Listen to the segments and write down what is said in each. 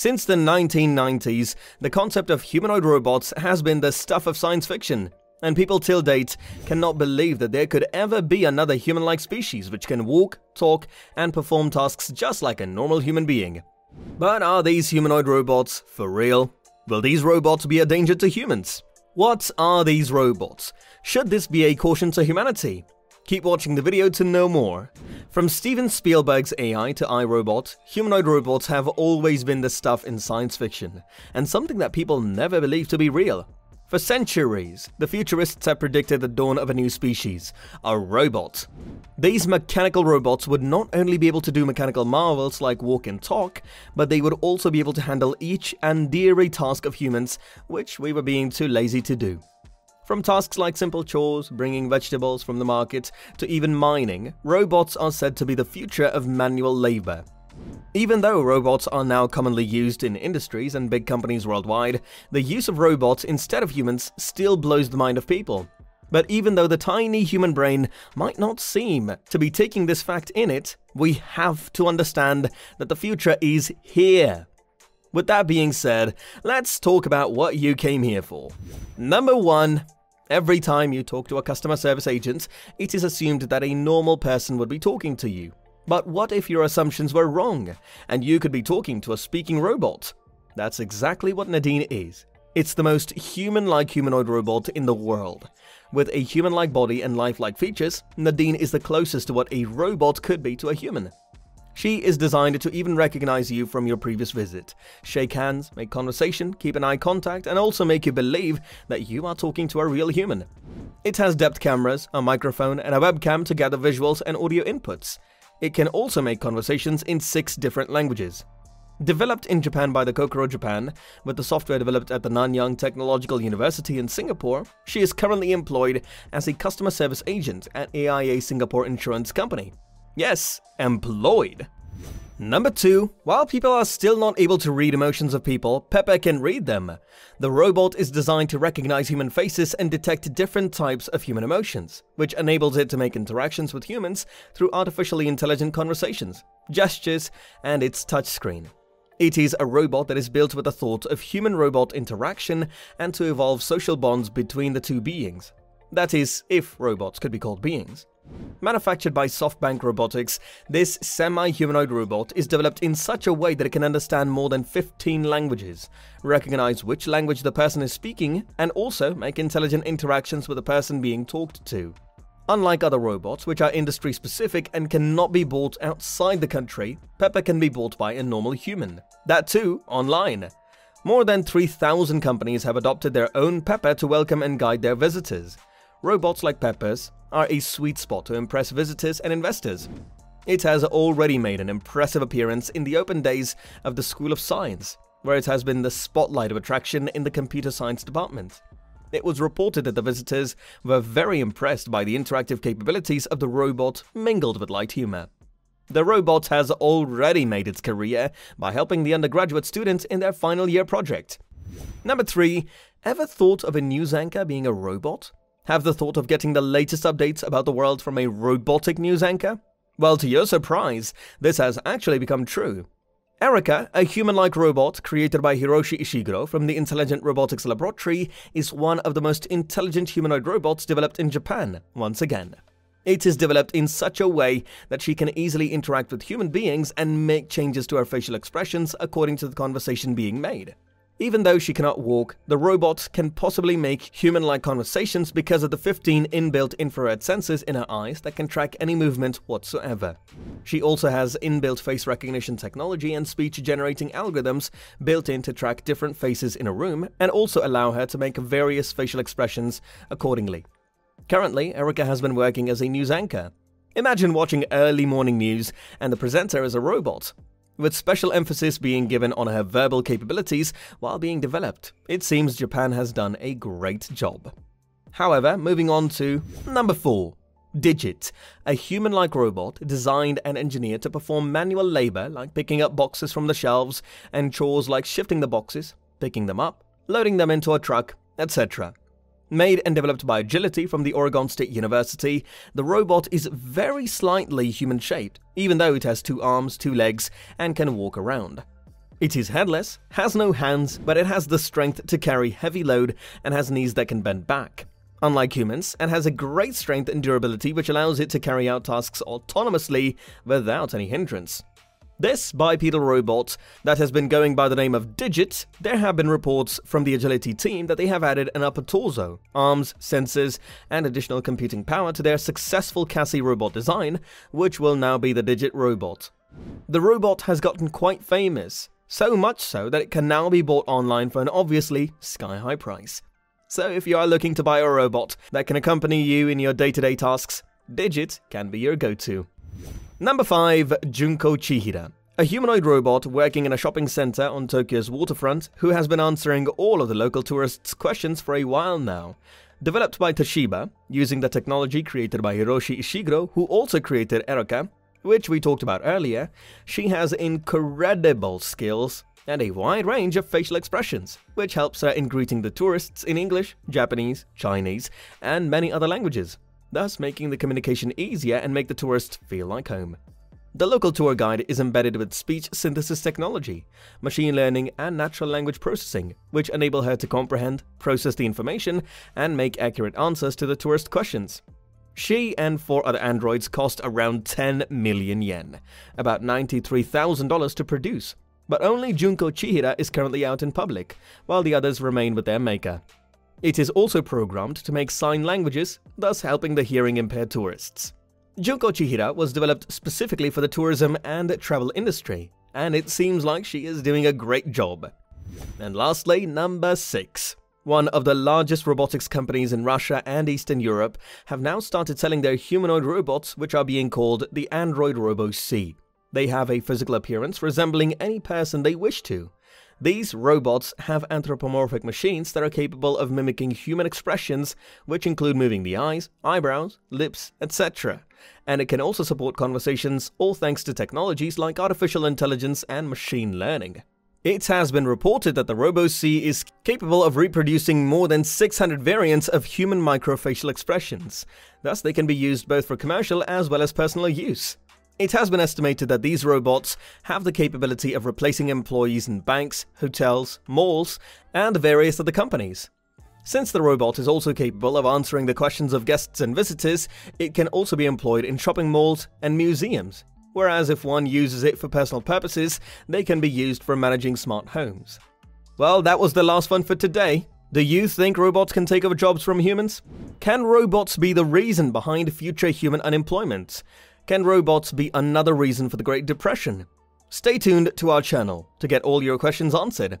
Since the 1990s, the concept of humanoid robots has been the stuff of science fiction, and people till date cannot believe that there could ever be another human-like species which can walk, talk, and perform tasks just like a normal human being. But are these humanoid robots for real? Will these robots be a danger to humans? What are these robots? Should this be a caution to humanity? Keep watching the video to know more. From Steven Spielberg's AI to iRobot, humanoid robots have always been the stuff in science fiction, and something that people never believed to be real. For centuries, the futurists have predicted the dawn of a new species, a robot. These mechanical robots would not only be able to do mechanical marvels like walk and talk, but they would also be able to handle each and every task of humans which we were being too lazy to do. From tasks like simple chores, bringing vegetables from the market, to even mining, robots are said to be the future of manual labor. Even though robots are now commonly used in industries and big companies worldwide, the use of robots instead of humans still blows the mind of people. But even though the tiny human brain might not seem to be taking this fact in it, we have to understand that the future is here. With that being said, let's talk about what you came here for. Number 1. Every time you talk to a customer service agent, it is assumed that a normal person would be talking to you. But what if your assumptions were wrong, and you could be talking to a speaking robot? That's exactly what Nadine is. It's the most human-like humanoid robot in the world. With a human-like body and lifelike features, Nadine is the closest to what a robot could be to a human. She is designed to even recognize you from your previous visit, shake hands, make conversation, keep an eye contact, and also make you believe that you are talking to a real human. It has depth cameras, a microphone, and a webcam to gather visuals and audio inputs. It can also make conversations in six different languages. Developed in Japan by the Kokoro Japan, with the software developed at the Nanyang Technological University in Singapore, she is currently employed as a customer service agent at AIA Singapore Insurance Company. Yes, employed. Number 2. While people are still not able to read emotions of people, Pepper can read them. The robot is designed to recognize human faces and detect different types of human emotions, which enables it to make interactions with humans through artificially intelligent conversations, gestures, and its touchscreen. It is a robot that is built with the thought of human-robot interaction and to evolve social bonds between the two beings. That is, if robots could be called beings. Manufactured by SoftBank Robotics, this semi-humanoid robot is developed in such a way that it can understand more than 15 languages, recognize which language the person is speaking, and also make intelligent interactions with the person being talked to. Unlike other robots, which are industry specific and cannot be bought outside the country, Pepper can be bought by a normal human. That too, online. More than 3,000 companies have adopted their own Pepper to welcome and guide their visitors. Robots like Pepper's are a sweet spot to impress visitors and investors. It has already made an impressive appearance in the open days of the School of Science, where it has been the spotlight of attraction in the computer science department. It was reported that the visitors were very impressed by the interactive capabilities of the robot mingled with light humor. The robot has already made its career by helping the undergraduate students in their final year project. Number 3. Ever thought of a news anchor being a robot? Have the thought of getting the latest updates about the world from a robotic news anchor? Well, to your surprise, this has actually become true. Erica, a human-like robot created by Hiroshi Ishiguro from the Intelligent Robotics Laboratory, is one of the most intelligent humanoid robots developed in Japan, once again. It is developed in such a way that she can easily interact with human beings and make changes to her facial expressions according to the conversation being made. Even though she cannot walk, the robot can possibly make human-like conversations because of the 15 inbuilt infrared sensors in her eyes that can track any movement whatsoever. She also has inbuilt face recognition technology and speech-generating algorithms built in to track different faces in a room and also allow her to make various facial expressions accordingly. Currently, Erica has been working as a news anchor. Imagine watching early morning news and the presenter is a robot with special emphasis being given on her verbal capabilities while being developed. It seems Japan has done a great job. However, moving on to number 4. Digit, a human-like robot designed and engineered to perform manual labor like picking up boxes from the shelves and chores like shifting the boxes, picking them up, loading them into a truck, etc. Made and developed by Agility from the Oregon State University, the robot is very slightly human-shaped, even though it has two arms, two legs, and can walk around. It is headless, has no hands, but it has the strength to carry heavy load and has knees that can bend back. Unlike humans, and has a great strength and durability which allows it to carry out tasks autonomously without any hindrance. This bipedal robot that has been going by the name of Digit, there have been reports from the agility team that they have added an upper torso, arms, sensors, and additional computing power to their successful Cassie robot design, which will now be the Digit robot. The robot has gotten quite famous, so much so that it can now be bought online for an obviously sky-high price. So if you are looking to buy a robot that can accompany you in your day-to-day -day tasks, Digit can be your go-to. Number 5. Junko Chihira a humanoid robot working in a shopping center on Tokyo's waterfront who has been answering all of the local tourists' questions for a while now. Developed by Toshiba, using the technology created by Hiroshi Ishiguro, who also created Erica, which we talked about earlier, she has incredible skills and a wide range of facial expressions, which helps her in greeting the tourists in English, Japanese, Chinese, and many other languages thus making the communication easier and make the tourist feel like home. The local tour guide is embedded with speech synthesis technology, machine learning, and natural language processing, which enable her to comprehend, process the information, and make accurate answers to the tourist questions. She and four other androids cost around 10 million yen, about $93,000 to produce, but only Junko Chihira is currently out in public, while the others remain with their maker. It is also programmed to make sign languages, thus helping the hearing impaired tourists. Junko Chihira was developed specifically for the tourism and travel industry, and it seems like she is doing a great job. And lastly, number 6. One of the largest robotics companies in Russia and Eastern Europe have now started selling their humanoid robots, which are being called the Android Robo C. They have a physical appearance resembling any person they wish to, these robots have anthropomorphic machines that are capable of mimicking human expressions, which include moving the eyes, eyebrows, lips, etc. And it can also support conversations, all thanks to technologies like artificial intelligence and machine learning. It has been reported that the Robo-C is capable of reproducing more than 600 variants of human microfacial expressions. Thus, they can be used both for commercial as well as personal use. It has been estimated that these robots have the capability of replacing employees in banks, hotels, malls, and various other companies. Since the robot is also capable of answering the questions of guests and visitors, it can also be employed in shopping malls and museums, whereas if one uses it for personal purposes, they can be used for managing smart homes. Well, that was the last one for today. Do you think robots can take over jobs from humans? Can robots be the reason behind future human unemployment? Can robots be another reason for the Great Depression? Stay tuned to our channel to get all your questions answered.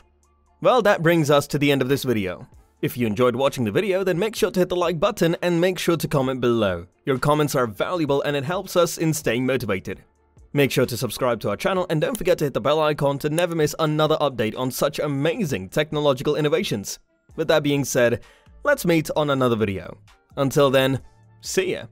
Well, that brings us to the end of this video. If you enjoyed watching the video, then make sure to hit the like button and make sure to comment below. Your comments are valuable and it helps us in staying motivated. Make sure to subscribe to our channel and don't forget to hit the bell icon to never miss another update on such amazing technological innovations. With that being said, let's meet on another video. Until then, see ya.